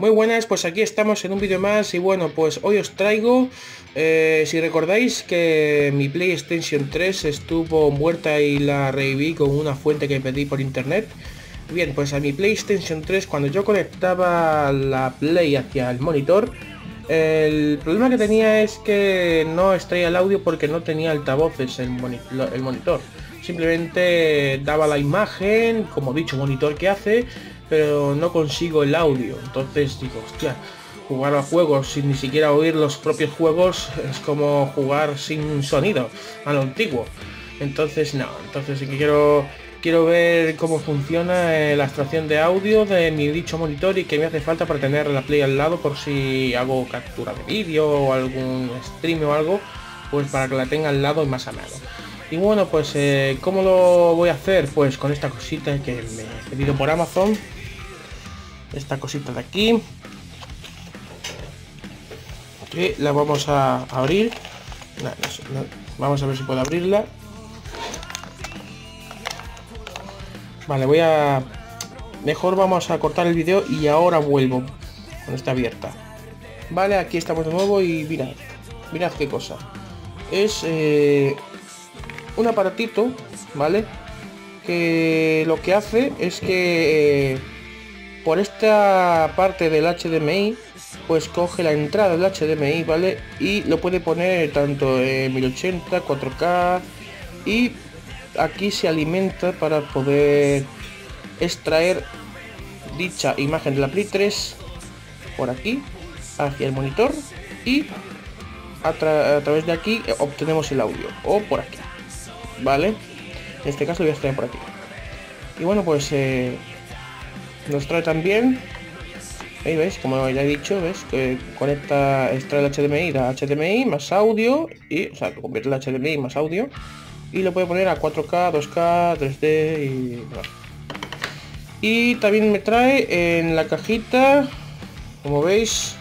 Muy buenas, pues aquí estamos en un vídeo más y bueno, pues hoy os traigo, eh, si recordáis que mi PlayStation 3 estuvo muerta y la reviví con una fuente que pedí por internet. Bien, pues a mi PlayStation 3 cuando yo conectaba la Play hacia el monitor, el problema que tenía es que no extraía el audio porque no tenía altavoces el, el monitor. Simplemente daba la imagen, como dicho monitor que hace, pero no consigo el audio. Entonces digo, hostia, jugar a juegos sin ni siquiera oír los propios juegos es como jugar sin sonido, a lo antiguo. Entonces no, entonces quiero quiero ver cómo funciona eh, la extracción de audio de mi dicho monitor y que me hace falta para tener la play al lado por si hago captura de vídeo o algún stream o algo, pues para que la tenga al lado y más a. Y bueno, pues eh, ¿cómo lo voy a hacer? Pues con esta cosita que me he pedido por Amazon. Esta cosita de aquí. Que la vamos a abrir. Vamos a ver si puedo abrirla vale voy a mejor vamos a cortar el vídeo y ahora vuelvo con esta abierta. Vale aquí estamos de nuevo y mirad mirad qué cosa. Es eh, un aparatito vale que lo que hace es que eh, por esta parte del HDMI pues coge la entrada del HDMI vale y lo puede poner tanto en 1080 4K y aquí se alimenta para poder extraer dicha imagen de la Play 3 por aquí hacia el monitor y a, través de aquí obtenemos el audio o por aquí vale en este caso voy a extraer por aquí. Y bueno pues eh, nos trae también ahí veis como ya he dicho ves que conecta extrae el HDMI da HDMI más audio y o sea convierte el HDMI más audio y lo puede poner a 4K 2K 3D y y también me trae en la cajita como veis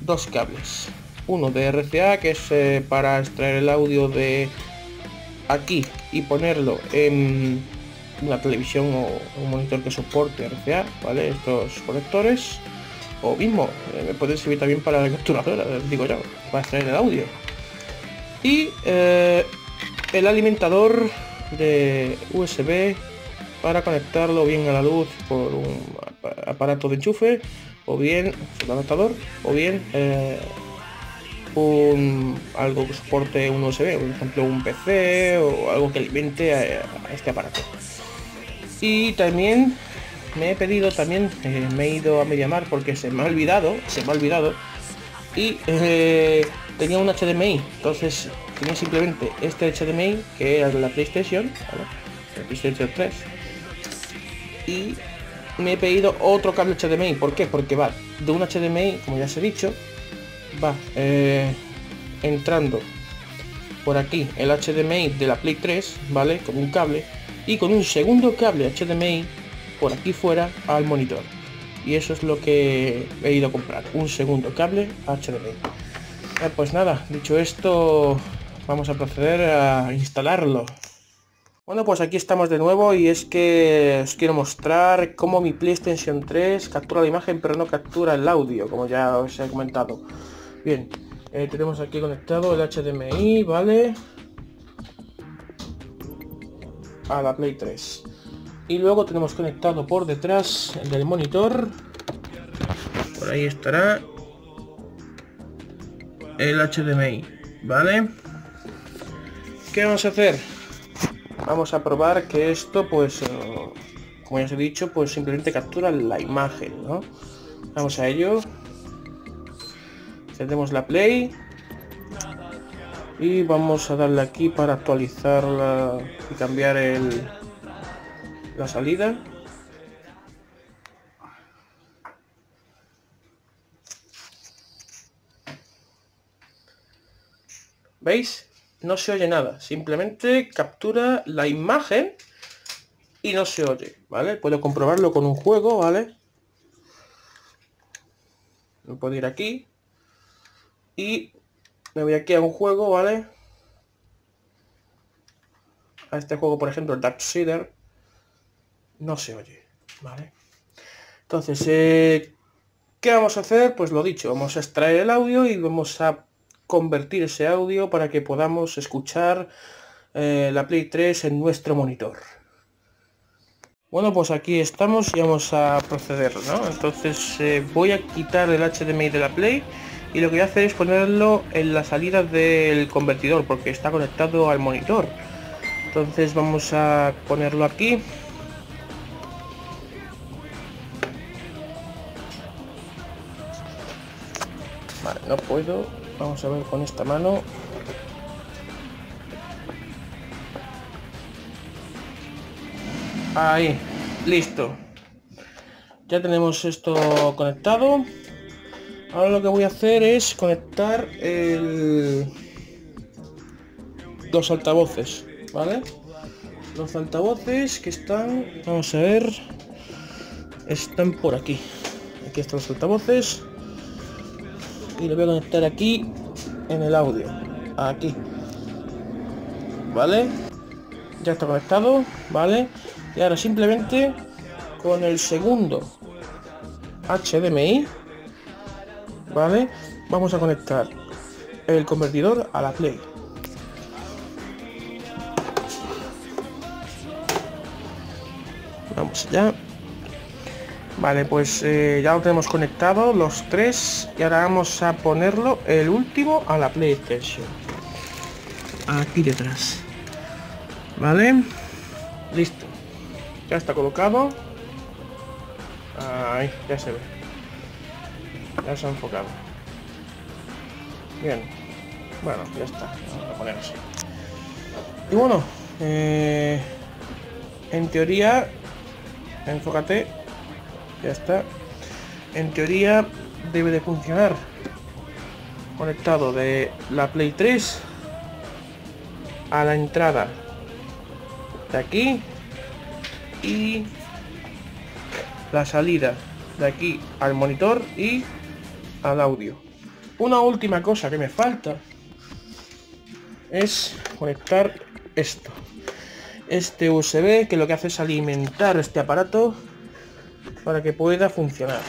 dos cables uno de RCA que es eh, para extraer el audio de aquí y ponerlo en una televisión o un monitor que soporte RCA, ¿vale? Estos conectores. O mismo, eh, me puede servir también para la capturadora, digo yo, para extraer el audio. Y eh, el alimentador de USB para conectarlo bien a la luz por un aparato de enchufe o bien un adaptador o bien eh, un algo que soporte un USB, por ejemplo un PC o algo que alimente a este aparato. Y también me he pedido también eh, me he ido a Mediamar porque se me ha olvidado se me ha olvidado y eh, tenía un HDMI entonces tenía simplemente este HDMI que era de la PlayStation el PlayStation 3 y me he pedido otro cable HDMI ¿por qué? porque va de un HDMI como ya os he dicho va eh, entrando por aquí el HDMI de la Play 3 vale con un cable y con un segundo cable HDMI por aquí fuera al monitor. Y eso es lo que he ido a comprar, un segundo cable HDMI. Eh, pues nada, dicho esto, vamos a proceder a instalarlo. Bueno, pues aquí estamos de nuevo y es que os quiero mostrar cómo mi PlayStation 3 captura la imagen pero no captura el audio, como ya os he comentado. Bien, eh, tenemos aquí conectado el HDMI, ¿vale? a la Play 3 y luego tenemos conectado por detrás del monitor por ahí estará el HDMI vale ¿qué vamos a hacer? vamos a probar que esto pues eh, como ya os he dicho pues simplemente captura la imagen ¿no? vamos a ello encendemos la play y vamos a darle aquí para actualizarla y cambiar el, la salida ¿Veis? No se oye nada, simplemente captura la imagen y no se oye, ¿vale? Puedo comprobarlo con un juego, ¿vale? Me puedo ir aquí. Y me voy aquí a un juego, ¿vale? A este juego, por ejemplo, el Dark Seeder. No se oye, ¿vale? Entonces, eh, ¿qué vamos a hacer? Pues lo dicho, vamos a extraer el audio y vamos a convertir ese audio para que podamos escuchar eh, la Play 3 en nuestro monitor. Bueno, pues aquí estamos y vamos a proceder, ¿no? Entonces eh, voy a quitar el HDMI de la Play y lo que voy a hacer es ponerlo en la salida del convertidor porque está conectado al monitor. Entonces vamos a ponerlo aquí. Vale, no puedo. Vamos a ver con esta mano. Ahí, listo. Ya tenemos esto conectado. Ahora lo que voy a hacer es conectar el... los altavoces, ¿vale? Los altavoces que están, vamos a ver, están por aquí. Aquí están los altavoces. Y lo voy a conectar aquí en el audio. Aquí. ¿Vale? Ya está conectado, ¿vale? Y ahora simplemente con el segundo HDMI, ¿vale? Vamos a conectar el convertidor a la Play. Vamos allá. Vale, pues eh, ya lo tenemos conectado los tres y ahora vamos a ponerlo el último a la PlayStation. Aquí detrás. Vale. Listo. Ya está colocado. Ahí, ya se ve. Ya se ha enfocado. Bien. Bueno, ya está. Vamos a poner así. Y bueno, eh, en teoría, enfócate. Ya está. En teoría debe de funcionar. Conectado de la Play 3 a la entrada de aquí y la salida de aquí al monitor y al audio. Una última cosa que me falta es conectar esto. Este USB que lo que hace es alimentar este aparato para que pueda funcionar.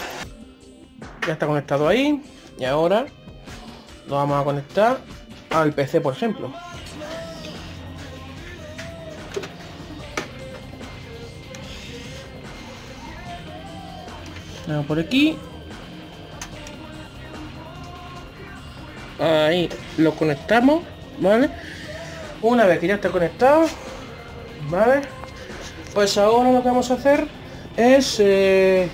Ya está conectado ahí y ahora lo vamos a conectar al PC, por ejemplo. por aquí ahí lo conectamos vale una vez que ya está conectado vale pues ahora lo que vamos a hacer es eh,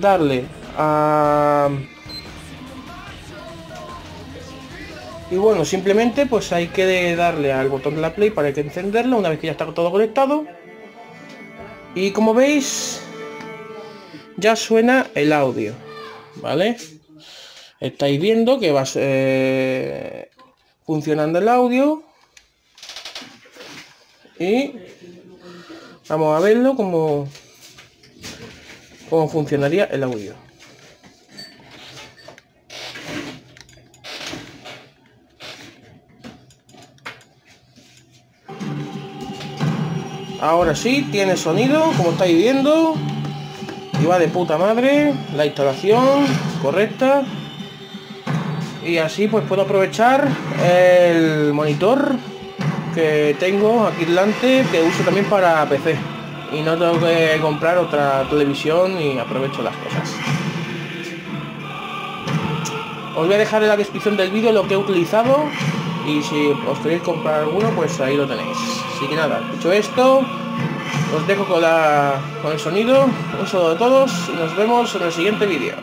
darle a y bueno simplemente pues hay que darle al botón de la play para que encenderlo una vez que ya está todo conectado y como veis ya suena el audio, ¿vale? Estáis viendo que va eh, funcionando el audio y vamos a verlo como cómo funcionaría el audio. Ahora sí, tiene sonido, como estáis viendo y va de puta madre la instalación correcta y así pues puedo aprovechar el monitor que tengo aquí delante que uso también para PC y no tengo que comprar otra televisión y aprovecho las cosas os voy a dejar en la descripción del vídeo lo que he utilizado y si os queréis comprar alguno pues ahí lo tenéis así que nada dicho esto os dejo con, la, con el sonido. Un saludo a todos y nos vemos en el siguiente vídeo.